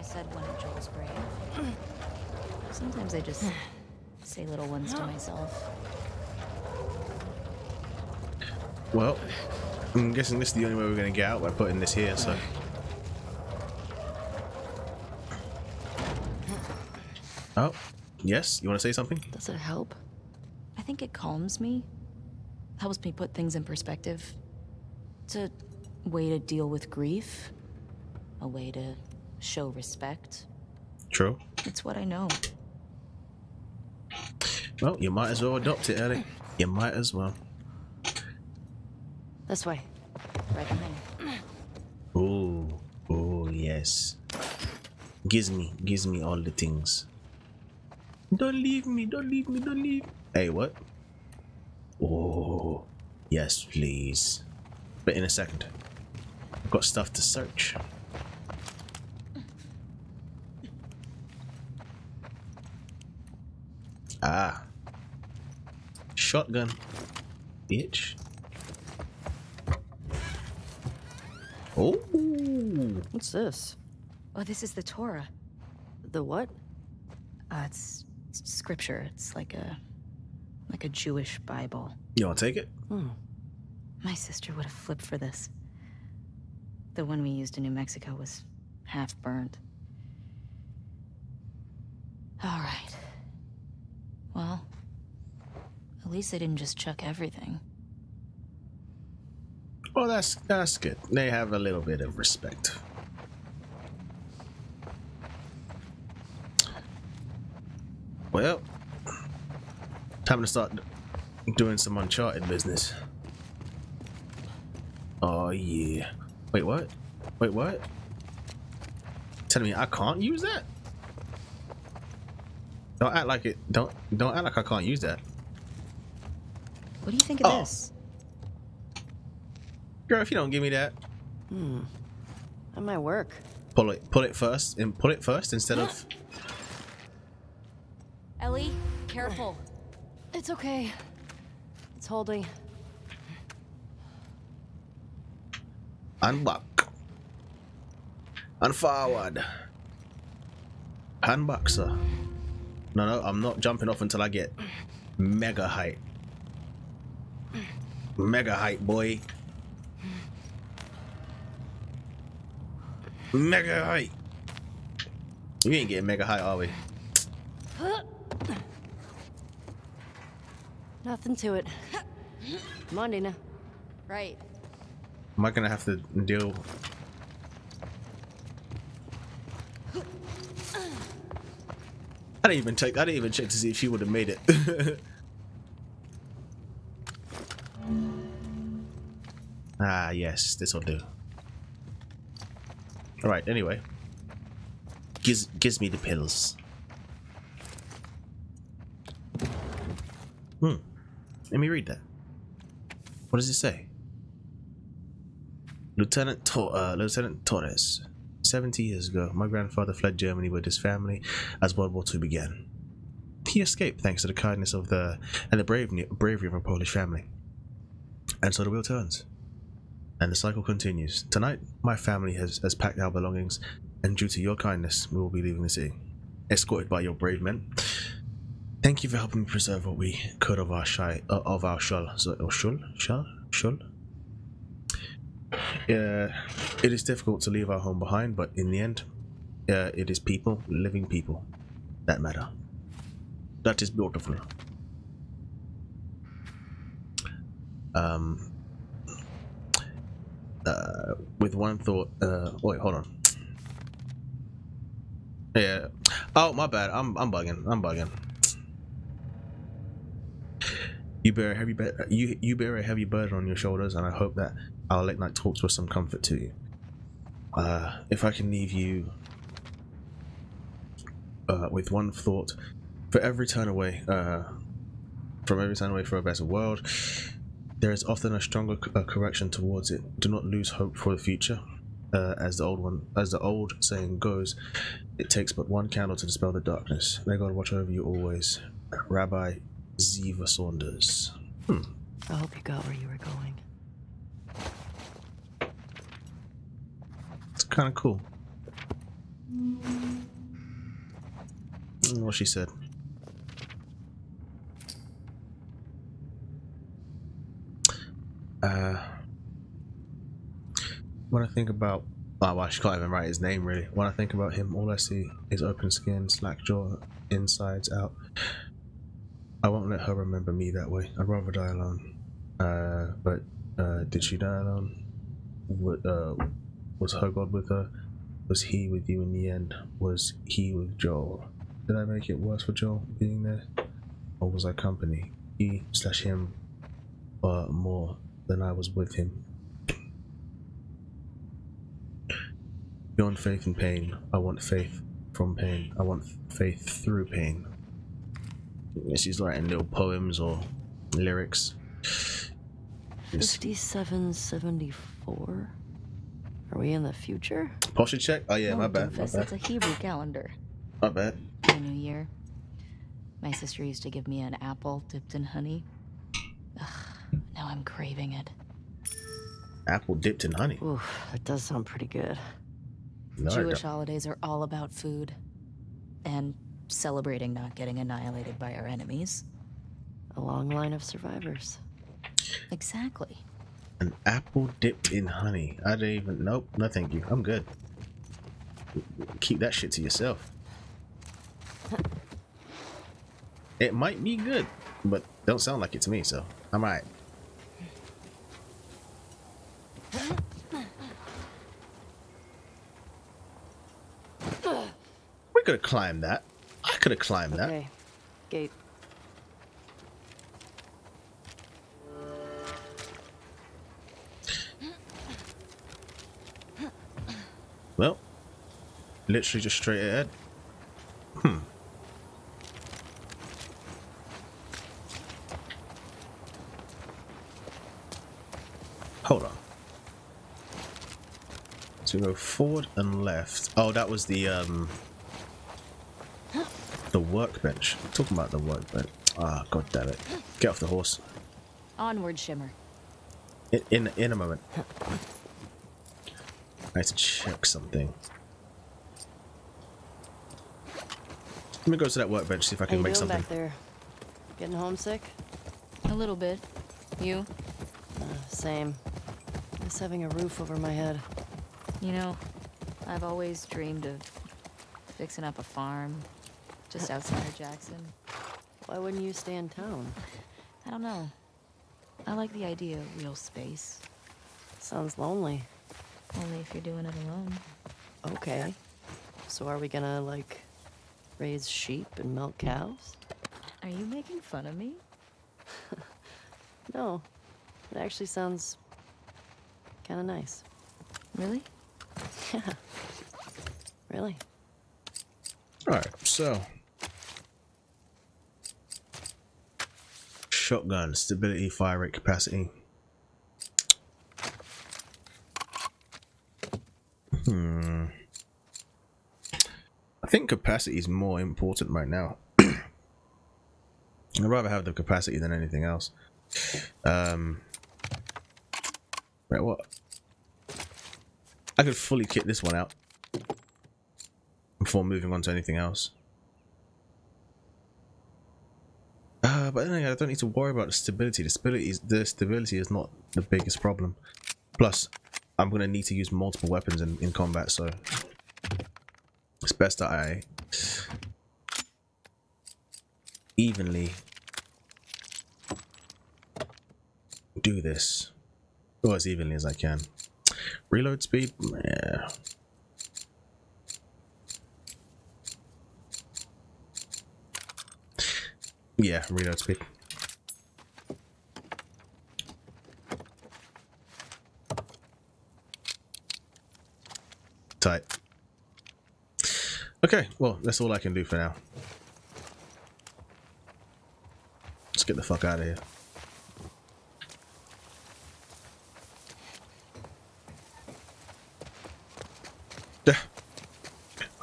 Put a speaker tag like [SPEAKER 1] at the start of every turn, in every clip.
[SPEAKER 1] I said one at Joel's grave. Sometimes I just say little ones to myself.
[SPEAKER 2] Well, I'm guessing this is the only way we're going to get out by putting this here, so... Oh, yes? You want to say something?
[SPEAKER 1] Does it help? I think it calms me. Helps me put things in perspective. It's a way to deal with grief. A way to show respect.
[SPEAKER 2] True.
[SPEAKER 1] It's what I know.
[SPEAKER 2] Well, you might as well adopt it, Ellie. You might as well.
[SPEAKER 1] This way. Right behind.
[SPEAKER 2] Oh, oh yes. Gives me, gives me all the things. Don't leave me, don't leave me, don't leave. Hey, what? Oh, yes, please. But in a second. I've got stuff to search. Ah. Shotgun. Bitch. Oh.
[SPEAKER 3] What's this?
[SPEAKER 1] Oh, this is the Torah.
[SPEAKER 3] The what?
[SPEAKER 1] Uh, it's, it's scripture. It's like a like a Jewish Bible.
[SPEAKER 2] You want to take it?
[SPEAKER 3] Hmm.
[SPEAKER 1] My sister would have flipped for this. The one we used in New Mexico was half burned. All right. Well, at least they didn't just chuck everything.
[SPEAKER 2] Well, that's that's good. They have a little bit of respect. Well, time to start doing some Uncharted business. Oh yeah. Wait, what? Wait, what? Telling me I can't use that? Don't act like it. Don't don't act like I can't use that.
[SPEAKER 1] What do you think of
[SPEAKER 2] Oh.
[SPEAKER 1] this?
[SPEAKER 2] Girl, if you don't give me that,
[SPEAKER 3] Hmm. That might work.
[SPEAKER 2] pull it pull it first and pull it first instead of
[SPEAKER 1] Ellie, careful.
[SPEAKER 3] It's okay. It's holding.
[SPEAKER 2] and back and forward sir no no i'm not jumping off until i get mega height mega height boy mega height we ain't getting mega height are we
[SPEAKER 3] Nothing to it. Come on, Dina.
[SPEAKER 1] Right.
[SPEAKER 2] am i gonna have to deal I didn't even check. I didn't even check to see if she would have made it. ah, yes, this will do. All right. Anyway, gives gives me the pills. Hmm. Let me read that. What does it say? Lieutenant Tor- uh, Lieutenant Torres. 70 years ago, my grandfather fled Germany with his family as World War II began. He escaped thanks to the kindness of the and the brave, bravery of a Polish family. And so the wheel turns. And the cycle continues. Tonight, my family has, has packed our belongings, and due to your kindness, we will be leaving the city, escorted by your brave men. Thank you for helping me preserve what we could of our shy uh, of our shul. So, or shul, shul, shul. Uh, it is difficult to leave our home behind, but in the end, uh, it is people, living people, that matter. That is beautiful. Um, uh, with one thought. Uh, wait, hold on. Yeah. Oh, my bad. I'm I'm bugging. I'm bugging. You bear a heavy you you bear a heavy burden on your shoulders, and I hope that our late night talks were some comfort to you. Uh, if I can leave you uh, with one thought, for every turn away, uh, from every turn away for a better world, there is often a stronger uh, correction towards it. Do not lose hope for the future. Uh, as the old one, as the old saying goes, it takes but one candle to dispel the darkness. May God watch over you always. Rabbi Ziva Saunders. Hmm.
[SPEAKER 3] I hope you got where you were going.
[SPEAKER 2] It's kind of cool. Mm, What she said. Uh, when I think about, oh, well, she can't even write his name really. When I think about him, all I see is open skin, slack jaw, insides out. I won't let her remember me that way. I'd rather die alone. Uh, but uh, did she die alone? What, uh, was her God with her? Was he with you in the end? Was he with Joel? Did I make it worse for Joel being there? Or was I company? He slash him uh, more than I was with him. Beyond faith and pain, I want faith from pain. I want faith through pain. Yeah, She's writing little poems or lyrics. It's-
[SPEAKER 3] 5774? Are we in the future?
[SPEAKER 2] Posture check? Oh yeah,
[SPEAKER 1] no,
[SPEAKER 2] my bad. My bad.
[SPEAKER 1] It's a Hebrew calendar.
[SPEAKER 2] My bad.
[SPEAKER 1] The new year. My sister used to give me an apple dipped in honey. Ugh, now I'm craving it.
[SPEAKER 2] Apple dipped in honey.
[SPEAKER 3] Ooh, that does sound pretty good.
[SPEAKER 2] No,
[SPEAKER 1] Jewish holidays are all about food and celebrating not getting annihilated by our enemies.
[SPEAKER 3] A long line of survivors.
[SPEAKER 1] Exactly.
[SPEAKER 2] An apple dipped in honey. I don't even. Nope. No, thank you. I'm good. Keep that shit to yourself. It might be good, but don't sound like it to me. So I'm alright. We could have climbed that. I could have climbed that.
[SPEAKER 3] Okay. Gate.
[SPEAKER 2] Well, literally just straight ahead. Hmm. Hold on. So we go forward and left. Oh, that was the um the workbench. I'm talking about the workbench. Ah, god damn it. Get off the horse.
[SPEAKER 1] Onward, Shimmer.
[SPEAKER 2] In in, in a moment. I have to check something. Let me go to that workbench, see if I
[SPEAKER 3] How
[SPEAKER 2] can
[SPEAKER 3] you
[SPEAKER 2] make
[SPEAKER 3] doing
[SPEAKER 2] something.
[SPEAKER 3] back there? Getting homesick?
[SPEAKER 1] A little bit. You?
[SPEAKER 3] Uh, same. Miss having a roof over my head.
[SPEAKER 1] You know, I've always dreamed of fixing up a farm just outside of Jackson.
[SPEAKER 3] Why wouldn't you stay in town?
[SPEAKER 1] I don't know. I like the idea of real space.
[SPEAKER 3] Sounds lonely.
[SPEAKER 1] Only if you're doing it alone.
[SPEAKER 3] Okay. So are we gonna, like, raise sheep and milk cows?
[SPEAKER 1] Are you making fun of me?
[SPEAKER 3] No. It actually sounds kind of nice.
[SPEAKER 1] Really?
[SPEAKER 3] Yeah. Really?
[SPEAKER 2] Alright, so. Shotgun, stability, fire rate, capacity. Hmm. I think capacity is more important right now. I'd rather have the capacity than anything else. Um. Right, what? I could fully kit this one out before moving on to anything else. Uh, but anyway, I don't need to worry about the stability. The stability is the stability is not the biggest problem. Plus, I'm gonna need to use multiple weapons in, in combat, so it's best that I evenly do this, or as evenly as I can. Reload speed, yeah. Yeah, reload speed. Tight. Okay, well, that's all I can do for now. Let's get the fuck out of here.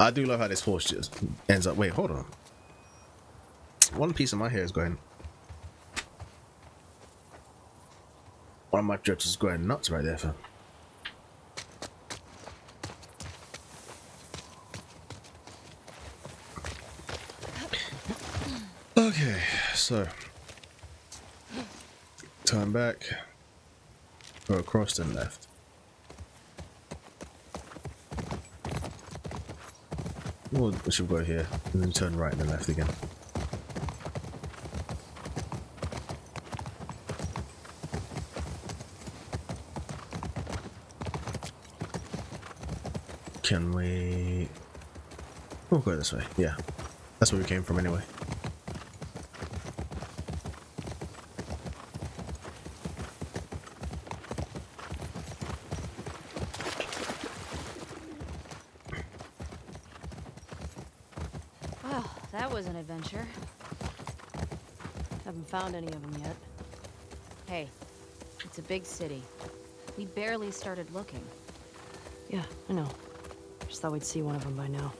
[SPEAKER 2] I do love how this horse just ends up. Wait, hold on. One piece of my hair is going. One of my dreads is going nuts right there, fam. Okay, so turn back, go across and left. Well, we should go here and then turn right and then left again. Can we? We'll go this way. Yeah, that's where we came from anyway.
[SPEAKER 1] Well, that was an adventure.
[SPEAKER 3] Haven't found any of them yet.
[SPEAKER 1] Hey, it's a big city. We barely started looking.
[SPEAKER 3] Yeah, I know. Just thought we'd see one of them by now.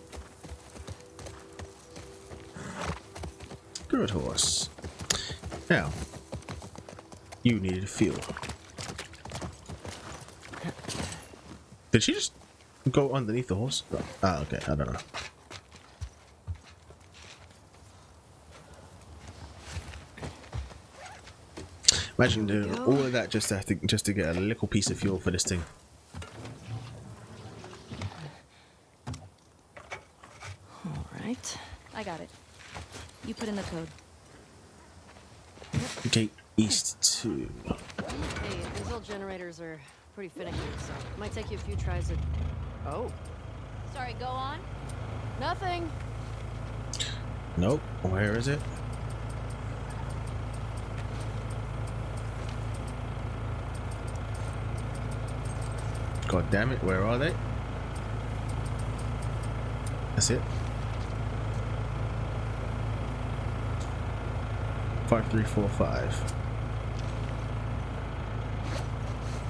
[SPEAKER 2] Good horse. Now, you needed fuel. Did she just go underneath the horse? Ah, okay, I don't know. Imagine doing all of that just to, have to just to get a little piece of fuel for this thing.
[SPEAKER 3] All right.
[SPEAKER 1] I got it. You put in the code.
[SPEAKER 2] Gate East two.
[SPEAKER 3] Hey, these old generators are pretty finicky, so it might take you a few tries at. Oh,
[SPEAKER 1] Sorry, go on.
[SPEAKER 3] nothing.
[SPEAKER 2] Nope. Where is it? God damn it, where are they? That's it. Five, three, four, five.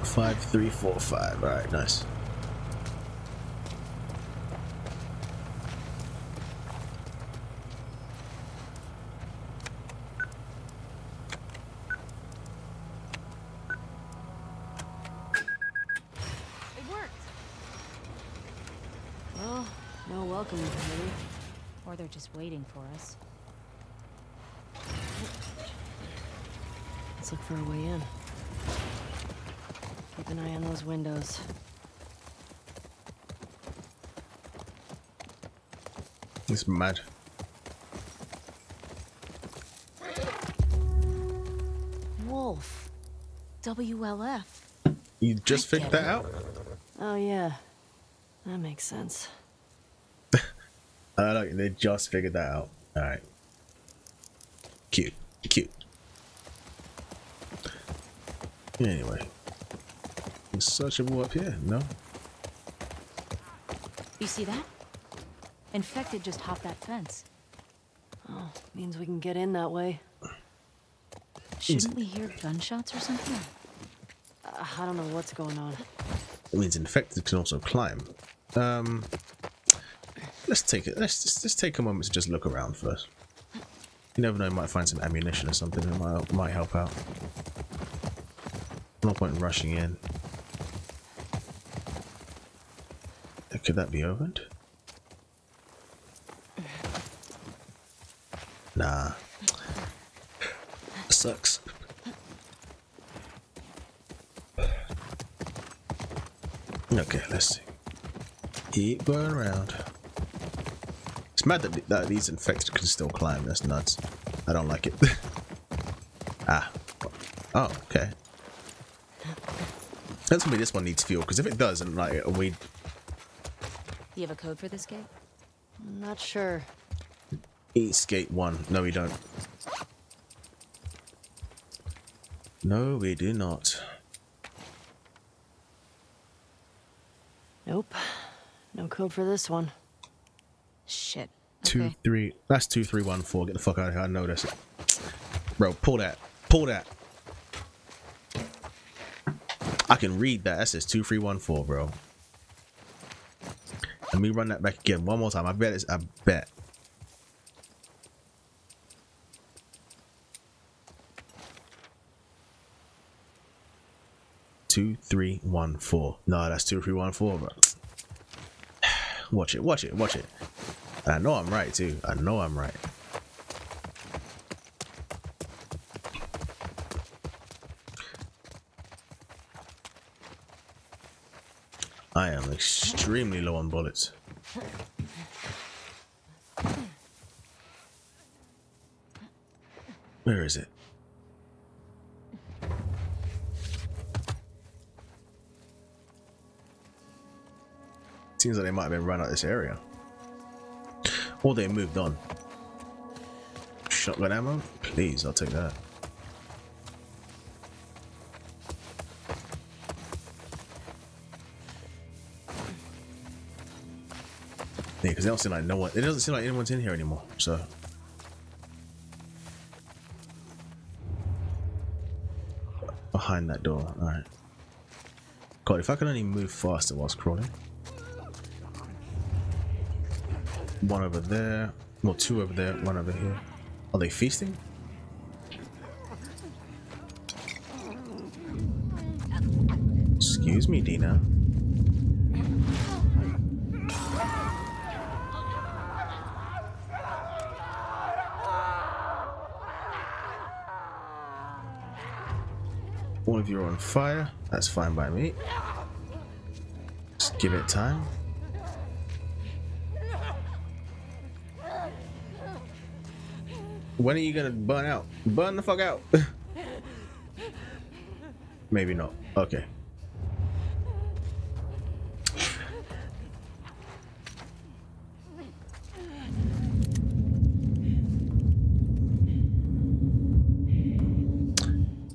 [SPEAKER 2] Five, three, four, five. Alright, nice.
[SPEAKER 1] It worked.
[SPEAKER 3] Well, no welcome committee.
[SPEAKER 1] Or they're just waiting for us.
[SPEAKER 3] Let's look for a way in. Keep an eye on those windows.
[SPEAKER 2] It's mad.
[SPEAKER 3] Wolf.
[SPEAKER 1] WLF.
[SPEAKER 2] You just
[SPEAKER 1] I
[SPEAKER 2] figured that
[SPEAKER 1] it.
[SPEAKER 2] out?
[SPEAKER 3] Oh yeah, that makes sense.
[SPEAKER 2] I like they just figured that out. Alright. Anyway. It's searchable up here, no?
[SPEAKER 1] You see that? Infected just hopped that fence.
[SPEAKER 3] Oh, means we can get in that way.
[SPEAKER 1] Shouldn't we hear gunshots or something?
[SPEAKER 3] Uh, I don't know what's going on.
[SPEAKER 2] It means infected can also climb. Um let's take it let's just, just take a moment to just look around first. You never know, you might find some ammunition or something that might might help out. No point in rushing in. Could that be opened? Nah. Sucks. Okay, let's see. Keep going around. It's mad that, that these infected can still climb. That's nuts. I don't like it. ah. Oh, okay. That's me. This one needs fuel because if it does, and like we
[SPEAKER 1] you have a code for this gate?
[SPEAKER 3] I'm not sure.
[SPEAKER 2] Escape one. No, we don't. No, we do not.
[SPEAKER 3] Nope. No code for this one.
[SPEAKER 1] Shit.
[SPEAKER 2] Two,
[SPEAKER 1] Okay.
[SPEAKER 2] three. That's two, three, one, four. Get the fuck out of here. I know this. Bro, pull that. Pull that. I can read that. That says two, three, one, four, bro. Let me run that back again one more time. I bet it's. I bet. Two, three, one, four. No, that's two, three, one, four, bro. Watch it. Watch it. Watch it. And I know I'm right too. I know I'm right. I am extremely low on bullets. Where is it? Seems like they might have been run out of this area. Or they moved on. Shotgun ammo? Please, I'll take that. They don't seem like no one. It doesn't seem like anyone's in here anymore. So. Behind that door. All right. God, if I could only move faster whilst crawling. One over there. Well, two over there. One over here. Are they feasting? Excuse me, Dina. All of you are on fire. That's fine by me. Just give it time. When are you gonna burn out? Burn the fuck out. Maybe not. Okay.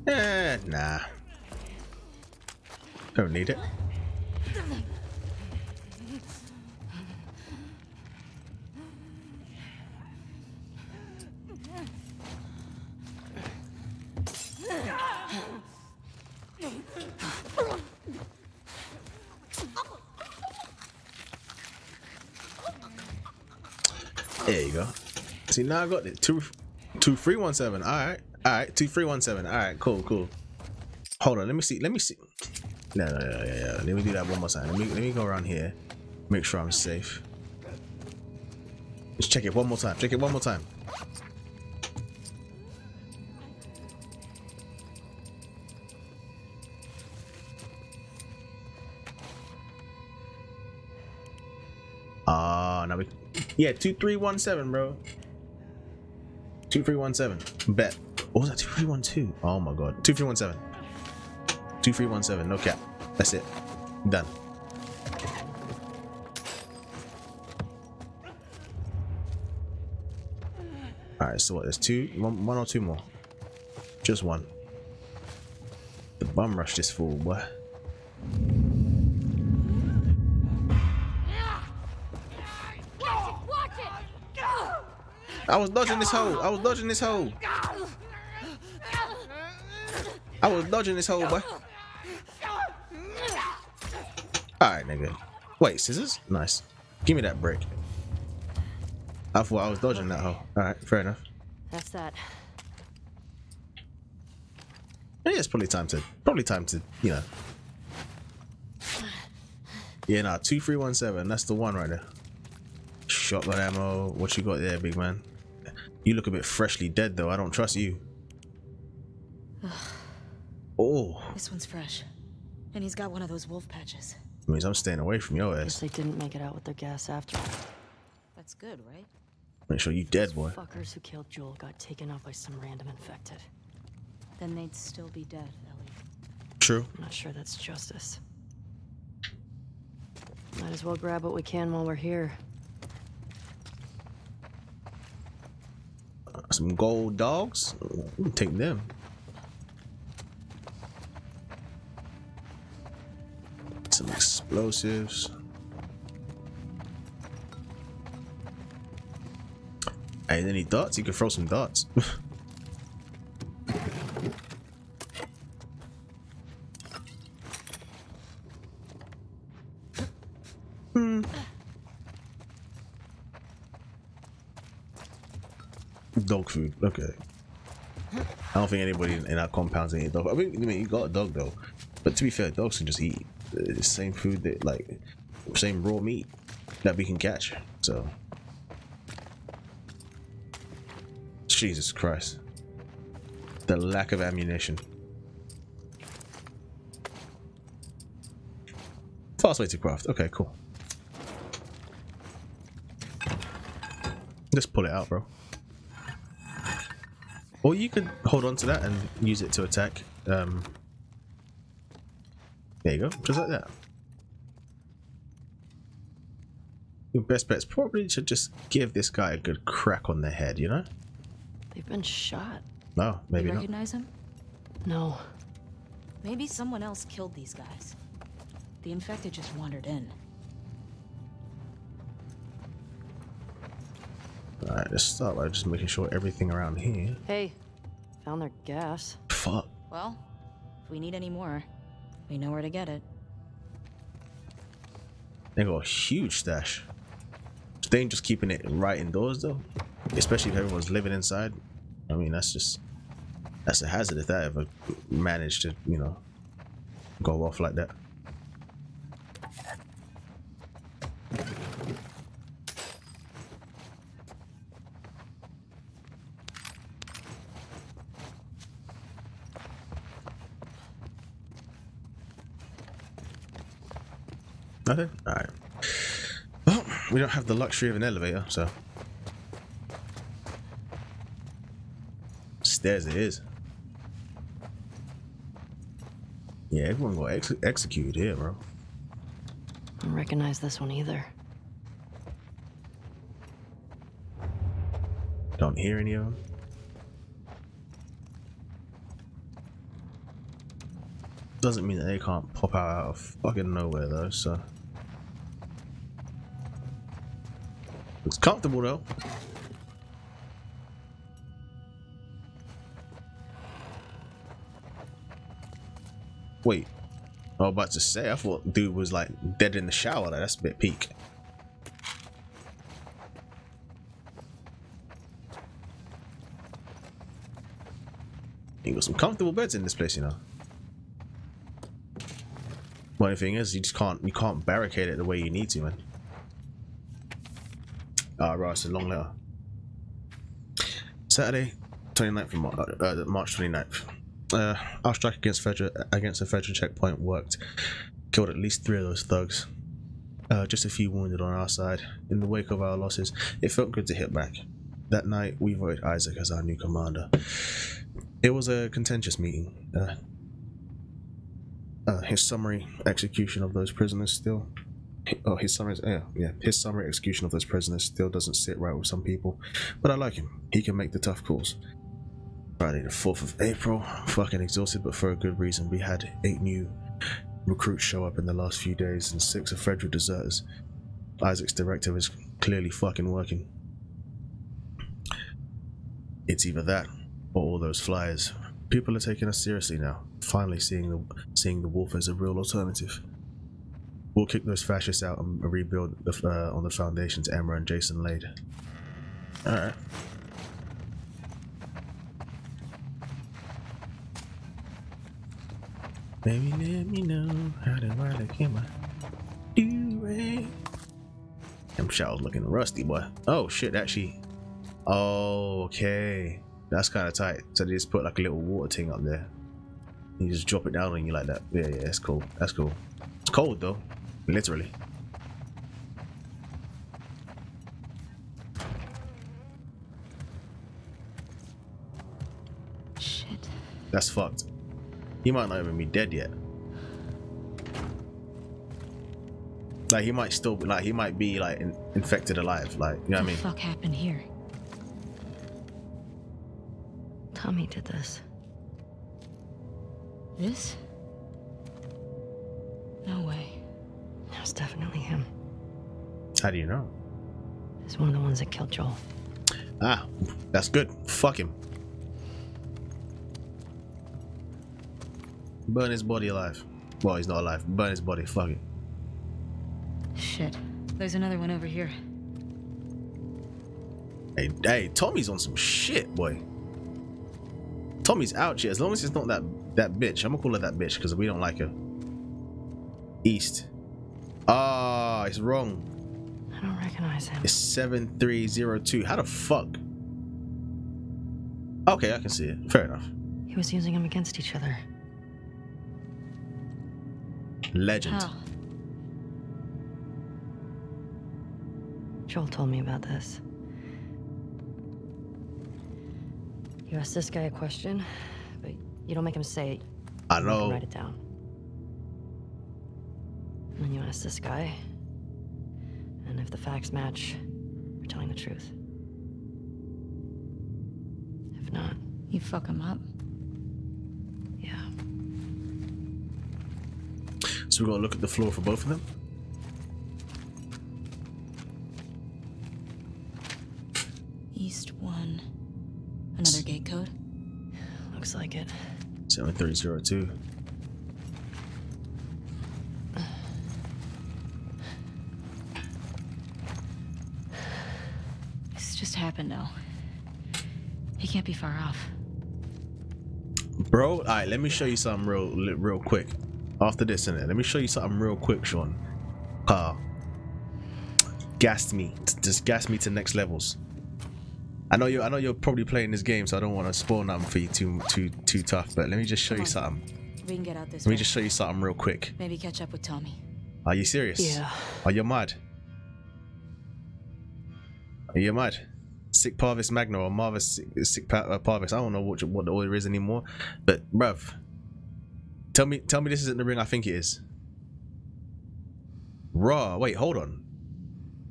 [SPEAKER 2] Eh, nah. Don't need it. There you go. See now I got it. Two two three one seven. Alright. Alright. Two three one seven. Alright, cool, cool. Hold on, let me see. Let me see. No, no, no, no, no. Let me do that one more time. Let me let me go around here. Make sure I'm safe. Just check it one more time. Check it one more time. Ah, now we. Yeah, two three one seven, bro. Two three one seven. Bet. What was that? Two three one two. Oh my god. Two three one seven. Two three one seven. No cap. That's it. Done. All right. So what? There's two. One, one or two more. Just one. The bum rush this fool, boy. I was dodging this hole. I was dodging this hole. I was dodging this hole, boy. Alright, nigga. Wait, scissors? Nice. Give me that brick. I thought I was dodging that hole. Alright, fair enough.
[SPEAKER 3] That's that.
[SPEAKER 2] Yeah, it's probably time to probably time to, you know. Yeah, nah, two three one seven. That's the one right there. Shotgun ammo. What you got there, big man? You look a bit freshly dead though. I don't trust you. Oh,
[SPEAKER 1] This one's fresh. And he's got one of those wolf patches.
[SPEAKER 2] Means I'm staying away from your
[SPEAKER 3] Guess
[SPEAKER 2] ass.
[SPEAKER 3] they didn't make it out with their gas after. all.
[SPEAKER 1] That's good, right?
[SPEAKER 2] Make sure you dead, boy.
[SPEAKER 3] Fuckers who killed Joel got taken out by some random infected.
[SPEAKER 1] Then they'd still be dead, Ellie.
[SPEAKER 2] True.
[SPEAKER 3] I'm not sure that's justice. Might as well grab what we can while we're here.
[SPEAKER 2] Some gold dogs. Ooh, Take them. Explosives. Hey, any darts? You can throw some darts. Hmm. Dog food. Okay. I don't think anybody in our compound's eating dog. I mean, I mean, you got a dog though. But to be fair, dogs can just eat the same food that, like, same raw meat that we can catch. So, Jesus Christ, the lack of ammunition. Fast way to craft. Okay, cool. Just pull it out, bro. Or you could hold on to that and use it to attack. Um, there you go, just like that. Your best bet's probably to just give this guy a good crack on the head, you know?
[SPEAKER 3] They've been shot.
[SPEAKER 2] No, maybe
[SPEAKER 1] you
[SPEAKER 2] not.
[SPEAKER 1] recognize him?
[SPEAKER 3] No.
[SPEAKER 1] Maybe someone else killed these guys. The infected just wandered in.
[SPEAKER 2] Alright, let's start by just making sure everything around here.
[SPEAKER 3] Hey, found their gas.
[SPEAKER 2] Fuck.
[SPEAKER 1] Well, if we need any more, we know where to get it.
[SPEAKER 2] They got a huge stash. It's dangerous keeping it right indoors though. Especially if everyone's living inside. I mean that's just that's a hazard if that ever managed to, you know, go off like that. Nothing? Alright. Well, we don't have the luxury of an elevator, so. Stairs it is. Yeah, everyone got ex executed here, bro.
[SPEAKER 3] Don't recognize this one either.
[SPEAKER 2] Don't hear any of them. Doesn't mean that they can't pop out of fucking nowhere though, so. It's comfortable though. Wait. I was about to say, I thought dude was like dead in the shower. Like, that's a bit peak. You got some comfortable beds in this place, you know. One thing is, you just can't you can't barricade it the way you need to, man. Ah, uh, right, it's a long letter. Saturday, 29th of March, uh, March 29th. Uh, our strike against federal against a federal checkpoint worked. Killed at least three of those thugs. Uh, just a few wounded on our side. In the wake of our losses, it felt good to hit back. That night, we voted Isaac as our new commander. It was a contentious meeting. Uh, uh, his summary execution of those prisoners still. Oh, his summary, oh, yeah, yeah, his summary execution of those prisoners still doesn't sit right with some people, but I like him. He can make the tough calls. Friday the 4th of April, fucking exhausted, but for a good reason. We had eight new recruits show up in the last few days and six of Federal deserters. Isaac's directive is clearly fucking working. It's either that or all those flyers. People are taking us seriously now. Finally seeing the seeing the wolf as a real alternative. We'll kick those fascists out and rebuild the, uh, on the foundations Emma and Jason laid. Alright. Baby, let me know how to ride a camera. Do Them showers looking rusty, boy. Oh shit, actually. Oh, okay. That's kind of tight. So they just put like a little water thing up there. You just drop it down on you like that. Yeah, yeah, that's cool. That's cool. It's cold though, literally.
[SPEAKER 1] Shit.
[SPEAKER 2] That's fucked. He might not even be dead yet. Like he might still be like he might be like in, infected alive. Like you know what I mean?
[SPEAKER 1] fuck happened here?
[SPEAKER 3] Tommy did this.
[SPEAKER 1] This? No way.
[SPEAKER 3] It definitely him.
[SPEAKER 2] How do you know?
[SPEAKER 3] He's one of the ones that killed Joel.
[SPEAKER 2] Ah, that's good. Fuck him. Burn his body alive. Well, he's not alive. Burn his body. Fuck it.
[SPEAKER 1] Shit. There's another one over here.
[SPEAKER 2] Hey, hey, Tommy's on some shit, boy. Tommy's out here. As long as it's not that that bitch. I'm gonna call her that bitch because we don't like her. East. It's wrong.
[SPEAKER 3] I don't recognize him.
[SPEAKER 2] It's 7302. How the fuck? Okay, I can see it. Fair enough.
[SPEAKER 3] He was using them against each other.
[SPEAKER 2] Legend.
[SPEAKER 1] How?
[SPEAKER 3] Joel told me about this. You ask this guy a question, but you don't make him say it.
[SPEAKER 2] I know.
[SPEAKER 3] Write it down. And then you ask this guy, and if the facts match, you're telling the truth. If not,
[SPEAKER 1] You fuck him up.
[SPEAKER 3] yeah.
[SPEAKER 2] So we gotta look at the floor for both of them.
[SPEAKER 1] East one. Another gate code?
[SPEAKER 3] Looks like it.
[SPEAKER 2] Seven three zero two.
[SPEAKER 1] Happened now. He can't be far off.
[SPEAKER 2] Bro, alright, let me show you something real real quick. After this, innit? Let me show you something real quick, Sean. Uh, Car. Gassed me. Just gassed me to next levels. I know you I know you're probably playing this game, so I don't want to spoil nothing for you too too too tough, but let me just show
[SPEAKER 1] Come
[SPEAKER 2] you
[SPEAKER 1] on.
[SPEAKER 2] something.
[SPEAKER 1] We can get out this
[SPEAKER 2] Let me just show you something real quick.
[SPEAKER 1] Maybe catch up with Tommy.
[SPEAKER 2] Are you serious?
[SPEAKER 3] Yeah.
[SPEAKER 2] Are you mad? Are you mad? Sic Parvis Magna or Marvis Sick, uh, Parvis. I don't know what what the order is anymore. But bruv, tell me tell me this isn't the ring I think it is. Raw. Wait, hold on.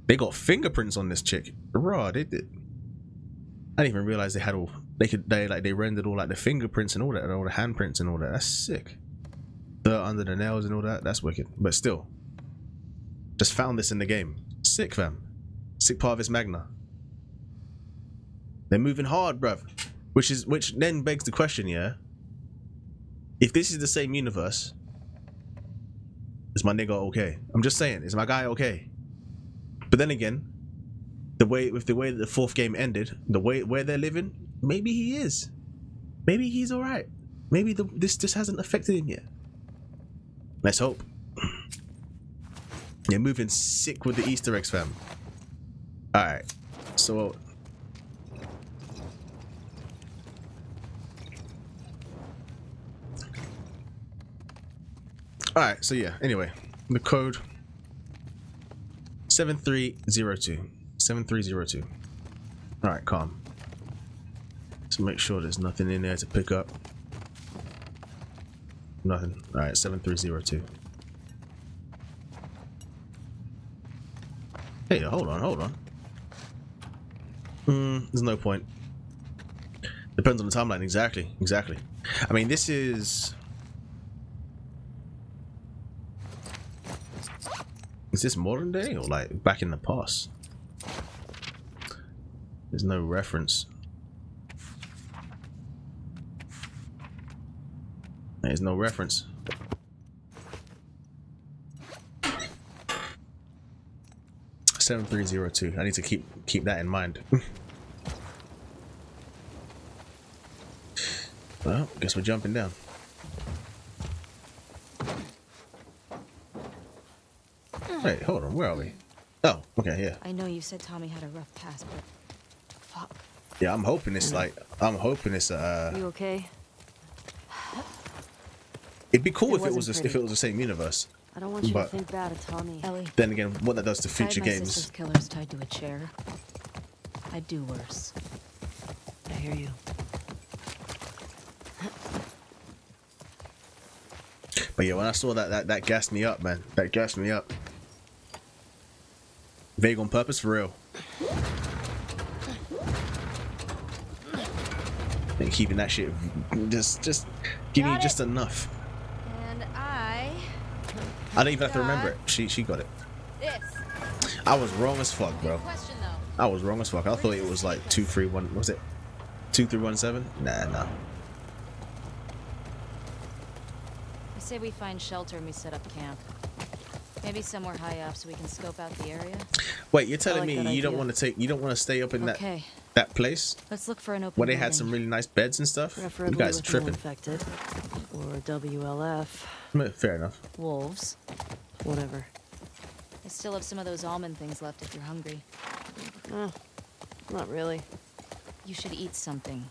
[SPEAKER 2] They got fingerprints on this chick. Raw. They did. I didn't even realize they had all. They could. They like they rendered all like the fingerprints and all that, and all the handprints and all that. That's sick. Dirt under the nails and all that. That's wicked. But still, just found this in the game. Sick, fam. Sic Parvis Magna. They're moving hard, bruv. Which is which then begs the question, yeah. If this is the same universe, is my nigga okay? I'm just saying, is my guy okay? But then again, the way with the way that the fourth game ended, the way where they're living, maybe he is. Maybe he's alright. Maybe the, this just hasn't affected him yet. Let's hope. They're moving sick with the Easter eggs, fam. Alright. So. Alright, so yeah, anyway. The code 7302. 7302. Alright, calm. Let's make sure there's nothing in there to pick up. Nothing. Alright, 7302. Hey, hold on, hold on. Hmm, there's no point. Depends on the timeline, exactly, exactly. I mean, this is... Is this modern day or like back in the past? There's no reference. There's no reference. Seven three zero two. I need to keep keep that in mind. well, guess we're jumping down. Wait, hold on. Where are we? Oh, okay, yeah,
[SPEAKER 1] I know you said Tommy had a rough past, but fuck.
[SPEAKER 2] yeah. I'm hoping it's like I'm hoping it's uh.
[SPEAKER 3] You okay?
[SPEAKER 2] It'd be cool
[SPEAKER 3] It
[SPEAKER 2] if it was
[SPEAKER 3] wasn't
[SPEAKER 2] the- if it was the same universe.
[SPEAKER 3] I don't want you
[SPEAKER 2] But-
[SPEAKER 3] to think bad of Tommy.
[SPEAKER 1] Ellie,
[SPEAKER 2] Then again, what that does to
[SPEAKER 1] if I had
[SPEAKER 2] future
[SPEAKER 1] my
[SPEAKER 2] games.
[SPEAKER 1] sister's killers tied to a chair, I'd do worse.
[SPEAKER 3] I hear you.
[SPEAKER 2] But yeah, when I saw that, that that gassed me up, man. That gassed me up. Vague on purpose, for real. And keeping that shit just just give me
[SPEAKER 4] Got
[SPEAKER 2] just
[SPEAKER 4] it.
[SPEAKER 2] enough.
[SPEAKER 4] And I.
[SPEAKER 2] I don't even have to remember it. She she got it.
[SPEAKER 4] This.
[SPEAKER 2] I was wrong as fuck, bro.
[SPEAKER 4] Question.
[SPEAKER 2] I was wrong as fuck. I thought it was like two three one. Was it two three one seven? Nah, nah.
[SPEAKER 1] I say we find shelter and we set up camp. Maybe somewhere high up so we can scope out the area.
[SPEAKER 2] Wait, you're telling
[SPEAKER 3] like
[SPEAKER 2] me
[SPEAKER 3] that
[SPEAKER 2] you don't want to take you don't want to stay up in that
[SPEAKER 1] Okay,
[SPEAKER 2] that place
[SPEAKER 1] let's look for an open
[SPEAKER 2] where they had some really nice beds and stuff? You guys are
[SPEAKER 3] with
[SPEAKER 2] tripping.
[SPEAKER 3] infected. Or WLF.
[SPEAKER 2] Fair enough.
[SPEAKER 1] wolves.
[SPEAKER 3] Whatever.
[SPEAKER 1] I still have some of those almond things left if you're hungry.
[SPEAKER 3] Eh, not really.
[SPEAKER 1] You should eat something.